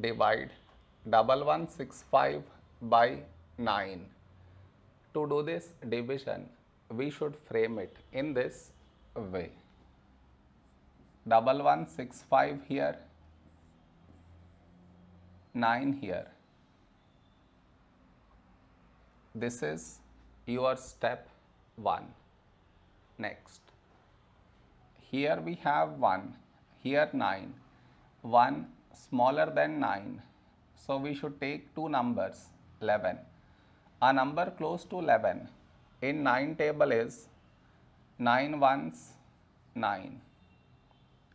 divide double one six five by 9. To do this division, we should frame it in this way. Double one six five here, 9 here. This is your step 1. Next, here we have 1, here 9, 1 smaller than 9. So we should take two numbers 11. A number close to 11 in 9 table is 9 ones 9.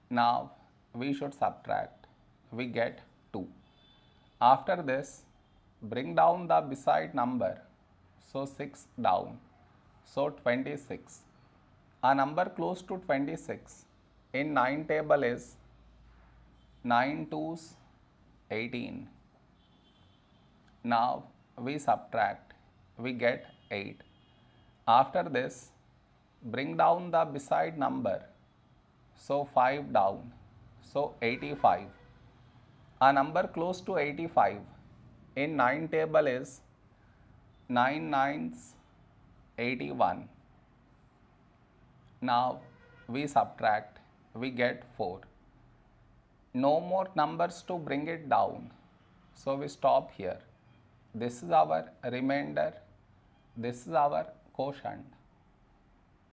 Now we should subtract. We get 2. After this, bring down the beside number. So 6 down. So 26. A number close to 26 in 9 table is 9 twos 18. Now we subtract, we get 8. After this, bring down the beside number. So 5 down, so 85. A number close to 85 in 9 table is 9 nines 81. Now we subtract, we get 4. No more numbers to bring it down. So we stop here. This is our remainder. This is our quotient.